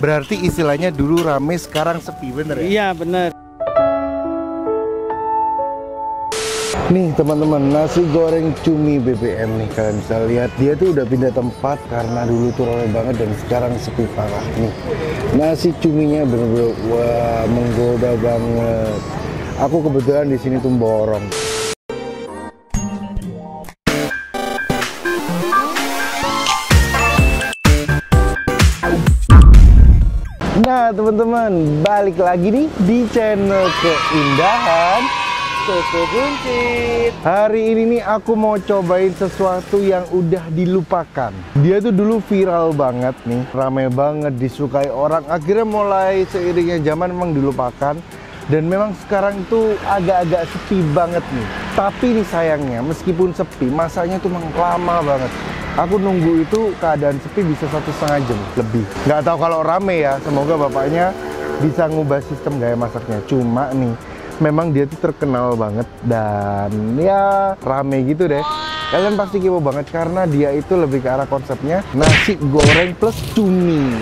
Berarti istilahnya dulu rame sekarang sepi bener ya? Iya bener. Nih teman-teman nasi goreng cumi BBM nih kalian bisa lihat dia tuh udah pindah tempat karena dulu tuh ramai banget dan sekarang sepi parah nih. Nasi cuminya bener-bener wah menggoda banget. Aku kebetulan di sini tuh borong. Nah teman-teman balik lagi nih di channel keindahan Toko Buncit. Hari ini nih aku mau cobain sesuatu yang udah dilupakan. Dia tuh dulu viral banget nih, ramai banget, disukai orang. Akhirnya mulai seiringnya zaman memang dilupakan. Dan memang sekarang itu agak-agak sepi banget nih. Tapi nih sayangnya, meskipun sepi, masanya tuh memang lama banget. Aku nunggu itu keadaan sepi bisa satu setengah jam lebih. Nggak tahu kalau rame ya, semoga bapaknya bisa ngubah sistem gaya masaknya. Cuma nih, memang dia tuh terkenal banget dan ya rame gitu deh kalian pasti kepo banget karena dia itu lebih ke arah konsepnya nasi goreng plus cumi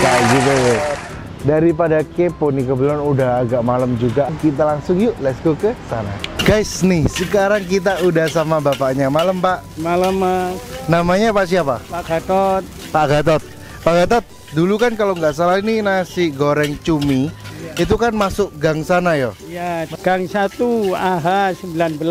kayak gitu deh daripada kepo nih kebetulan udah agak malam juga. Kita langsung yuk let's go ke sana. Guys nih sekarang kita udah sama bapaknya. Malam pak. Malam Mas. namanya pak siapa? Pak Gatot. Pak Gatot. Pak Gatot dulu kan kalau nggak salah ini nasi goreng cumi itu kan masuk gang sana ya? Ya, Gang 1 AH 19.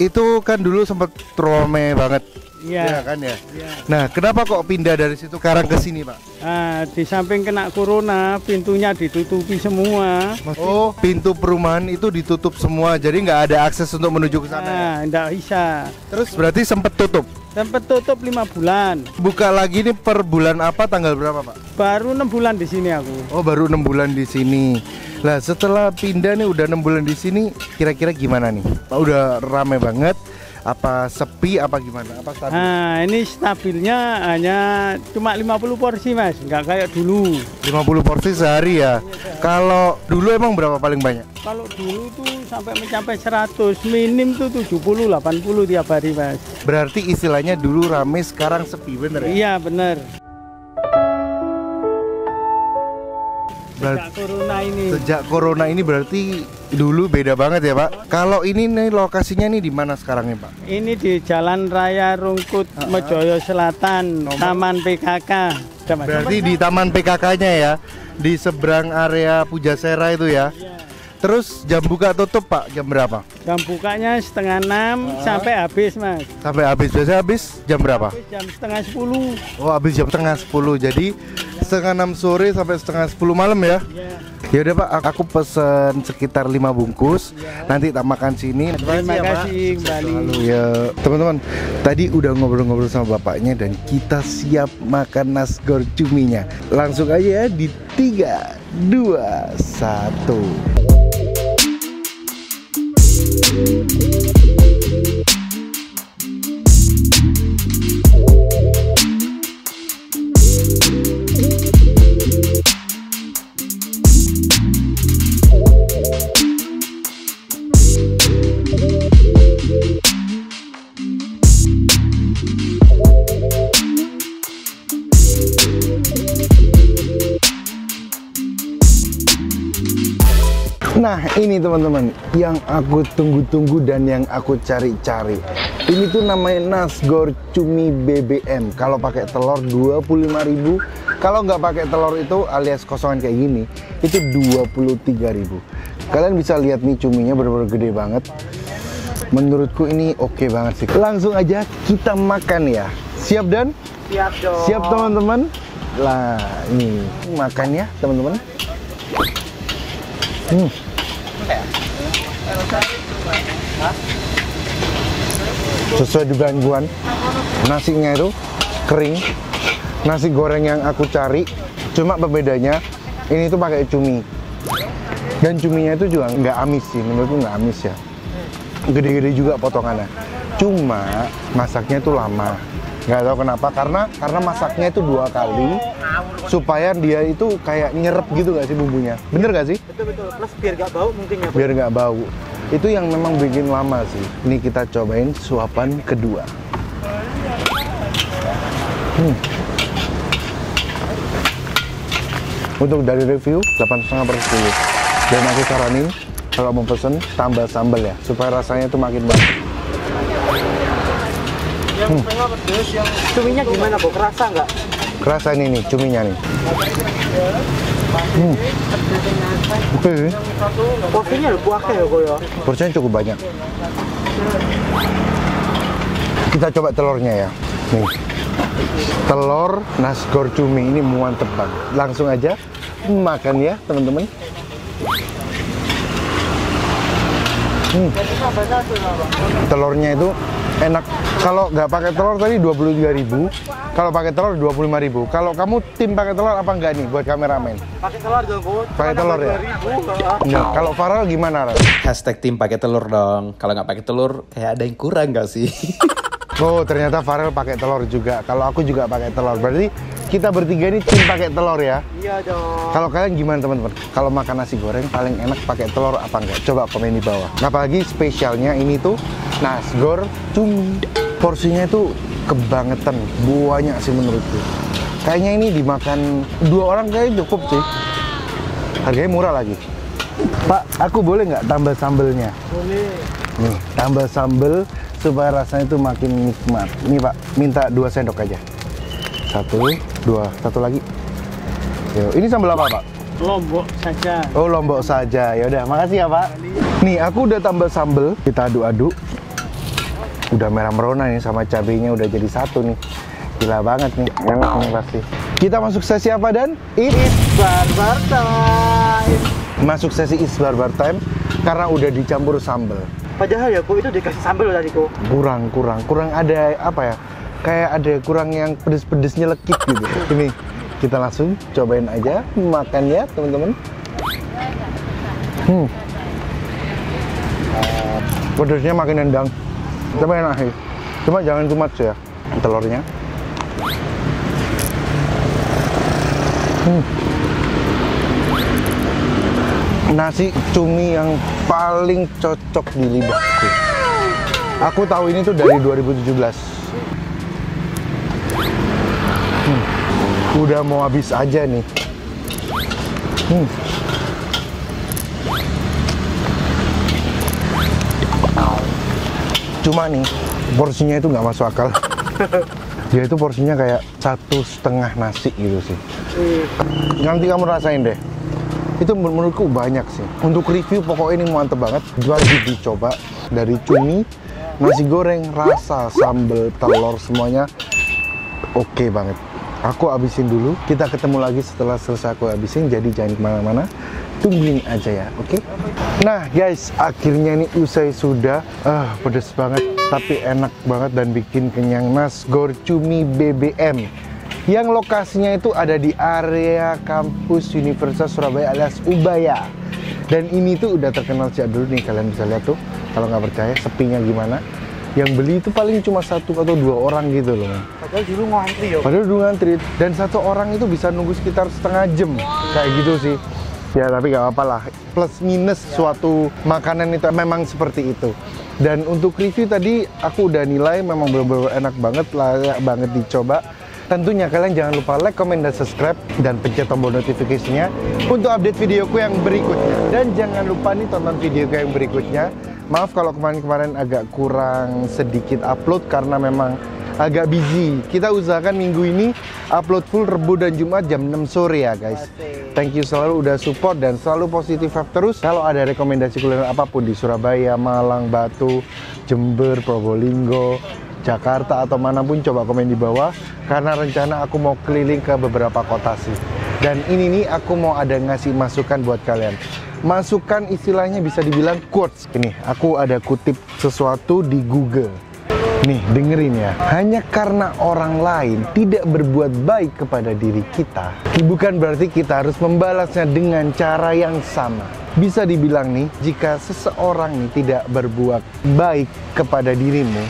itu kan dulu sempat rame banget Iya. ya kan ya Ya. nah kenapa kok pindah dari situ sekarang ke sini pak Nah, di samping kena corona, pintunya ditutupi semua. oh pintu perumahan itu ditutup semua jadi nggak ada akses untuk menuju ke sana ya? Nah, enggak bisa. terus berarti sempat tutup Tempat tutup lima bulan. buka lagi nih per bulan apa tanggal berapa pak Baru enam bulan di sini aku. oh baru enam bulan di sini lah setelah pindah nih udah enam bulan di sini kira-kira gimana nih Pak, udah rame banget apa sepi apa gimana apa stabil? Nah, ini stabilnya hanya cuma 50 porsi, Mas. Enggak kayak dulu. 50 porsi sehari ya kalau dulu emang berapa paling banyak Kalau dulu tuh sampai mencapai 100, minim tuh 70 80 tiap hari, Mas. Berarti istilahnya dulu rame sekarang sepi bener ya? Iya, bener. Sejak corona ini. Sejak corona ini berarti dulu beda banget ya Pak. Kalau ini nih lokasinya nih di mana sekarang nih Pak? Ini di Jalan Raya Rungkut, Mejoyo Selatan, Taman PKK. Mas. Berarti di Taman PKK-nya ya, di seberang area Pujasera itu ya. Iya. Terus jam buka tutup Pak jam berapa? Jam bukanya setengah enam sampai habis, Mas. Sampai habis biasanya habis jam berapa? Habis jam setengah sepuluh. Oh habis jam setengah 10 jadi setengah 6 sore sampai setengah 10 malam ya? Ya. Ya udah Pak, aku pesen sekitar 5 bungkus. Nanti tak makan sini. Terima ya, kasih kembali. Ya teman-teman tadi udah ngobrol-ngobrol sama bapaknya dan kita siap makan nasgor cuminya langsung aja ya di 3, 2, 1 Nah ini teman-teman yang aku tunggu-tunggu dan yang aku cari-cari Ini tuh namanya Nasgor Cumi BBM Kalau pakai telur 25.000 Kalau nggak pakai telur itu alias kosongan kayak gini Itu 23.000 Kalian bisa lihat nih cuminya bener-bener gede banget Menurutku ini oke banget sih Langsung aja kita makan ya Siap dan? Siap dong. Siap teman-teman? Lah ini makan ya teman-teman Hmm. Sesuai dugaan guan, nasinya itu kering, nasi goreng yang aku cari. Cuma pembedanya ini tuh pakai cumi. Dan cuminya itu juga nggak amis sih, menurutku nggak amis ya. Gede-gede juga potongannya. Cuma masaknya itu lama. Nggak tahu kenapa, karena karena masaknya itu dua kali supaya dia itu kayak nyerep gitu gak sih bumbunya. Bener gak sih? Betul betul. Plus biar gak bau mungkin ya. biar nggak bau itu yang memang bikin lama sih ini kita cobain suapan kedua hmm. Untuk dari review 8,5 per 10. Dan aku saranin kalau mau pesen tambah sambal ya supaya rasanya tuh makin pedes, yang cuminya gimana kok? Kerasa nggak? Kerasa ini nih cuminya nih. Hmm. Oke, Porsinya lebih akeh ya kok ya. porsinya cukup banyak. Kita coba telurnya ya. Nih. Telur nasgor cumi ini mantep banget. Langsung aja makan ya, teman-teman. Hmm. Telurnya itu enak. Kalau nggak pakai telur tadi 23.000, kalau pakai telur 25.000. Kalau kamu tim pakai telur apa enggak nih buat kameramen? Pakai telur dong, kok. Pakai telur ya? Enggak. Kalau Farel gimana? Ral? Hashtag tim pakai telur dong. Kalau nggak pakai telur, kayak ada yang kurang nggak sih? Oh, ternyata Farel pakai telur juga. Kalau aku juga pakai telur. Berarti kita bertiga ini tim pakai telur ya. Iya dong. Kalau kalian gimana teman-teman? Kalau makan nasi goreng paling enak pakai telur apa enggak? Coba komen di bawah. Apalagi spesialnya ini tuh nasgor cumi. Porsinya itu kebangetan, banyak sih menurutku. Kayaknya ini dimakan dua orang kayak cukup sih. Harganya murah lagi. Pak, aku boleh nggak tambah sambelnya? Boleh. Nih, tambah sambel supaya rasanya itu makin nikmat. Nih Pak, minta dua sendok aja. Satu, dua, satu lagi. Yo, ini sambal apa Pak? Lombok saja. Oh lombok saja. Ya udah, makasih ya Pak. Nih aku udah tambah sambel, kita aduk-aduk. Udah merah merona nih sama cabenya udah jadi satu nih. Gila banget nih, enak nih pasti. Kita masuk sesi apa dan? Eat. Barbar time. Masuk sesi is barbar time karena udah dicampur sambel. Padahal ya, kok itu dikasih sambal loh tadi kok. kurang kurang kurang ada apa ya kayak ada kurang yang pedes-pedesnya lekit gitu ini kita langsung cobain aja makan ya teman-teman hmm. pedesnya makin nendang tapi enak sih cuma jangan too much ya telurnya hmm. nasi cumi yang paling cocok di lidahku Aku tahu ini tuh dari 2017. Hmm. Udah mau habis aja nih. Hmm. Cuma nih porsinya itu nggak masuk akal. Dia itu porsinya kayak satu setengah nasi gitu sih. Nanti kamu rasain deh. Itu men- menurutku banyak sih. Untuk review pokoknya ini mantep banget. Wajib dicoba dari cumi, nasi goreng, rasa, sambal, telur semuanya oke banget. Aku habisin dulu. Kita ketemu lagi setelah selesai aku habisin. Jadi jangan ke mana-mana. Tungguin aja ya, oke? Nah guys, akhirnya ini usai sudah. Ah, pedes banget, tapi enak banget dan bikin kenyang. Nasgor cumi BBM yang lokasinya itu ada di area kampus Universitas Surabaya alias Ubaya. Dan ini tuh udah terkenal sejak dulu nih kalian bisa lihat tuh kalau nggak percaya sepinya gimana. Yang beli itu paling cuma satu atau dua orang gitu loh. Padahal dulu ngantri ya. Padahal dulu ngantri dan satu orang itu bisa nunggu sekitar setengah jam kayak gitu sih. Ya tapi nggak apa-apa lah. Plus minus suatu makanan itu memang seperti itu. Dan untuk review tadi aku udah nilai memang benar-benar enak banget, layak banget dicoba. Tentunya kalian jangan lupa like, comment, dan subscribe dan pencet tombol notifikasinya untuk update videoku yang berikutnya. Dan jangan lupa nih tonton videoku yang berikutnya. Maaf kalau kemarin-kemarin agak kurang sedikit upload karena memang agak busy. Kita usahakan minggu ini upload full Rebu dan Jumat jam 6 sore ya guys. Thank you selalu udah support dan selalu positif vibe terus. Kalau ada rekomendasi kuliner apa pun di Surabaya, Malang, Batu, Jember, Probolinggo, Jakarta atau mana pun coba komen di bawah karena rencana aku mau keliling ke beberapa kota sih. Dan ini nih aku mau ada ngasih masukan buat kalian. Masukan istilahnya bisa dibilang quotes. Ini aku ada kutip sesuatu di Google. Nih, dengerin ya. Hanya karena orang lain tidak berbuat baik kepada diri kita, bukan berarti kita harus membalasnya dengan cara yang sama. Bisa dibilang nih, jika seseorang nih tidak berbuat baik kepada dirimu,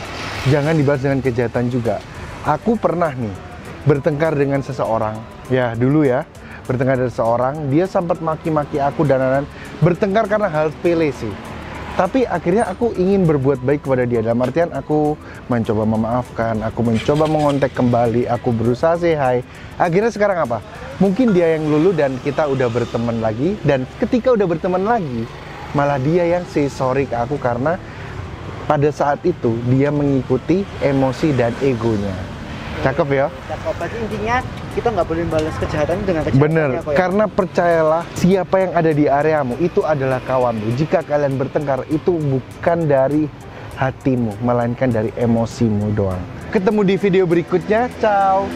jangan dibalas dengan kejahatan juga. Aku pernah nih bertengkar dengan seseorang. Ya, dulu ya, bertengkar dengan seseorang, dia sempat maki-maki aku dan lain-lain. Bertengkar karena hal sepele sih. Tapi akhirnya aku ingin berbuat baik kepada dia Dalam artian aku mencoba memaafkan Aku mencoba mengontak kembali Aku berusaha say hi Akhirnya sekarang apa? Mungkin dia yang lulu dan kita udah berteman lagi dan ketika udah berteman lagi malah dia yang say sorry ke aku karena pada saat itu dia mengikuti emosi dan egonya. Cakep ya? Cakep. Berarti intinya kita nggak boleh balas kejahatan dengan kejahatan. Bener, ya, ya? karena percayalah siapa yang ada di areamu itu adalah kawanmu. Jika kalian bertengkar itu bukan dari hatimu, melainkan dari emosimu doang. Ketemu di video berikutnya, ciao.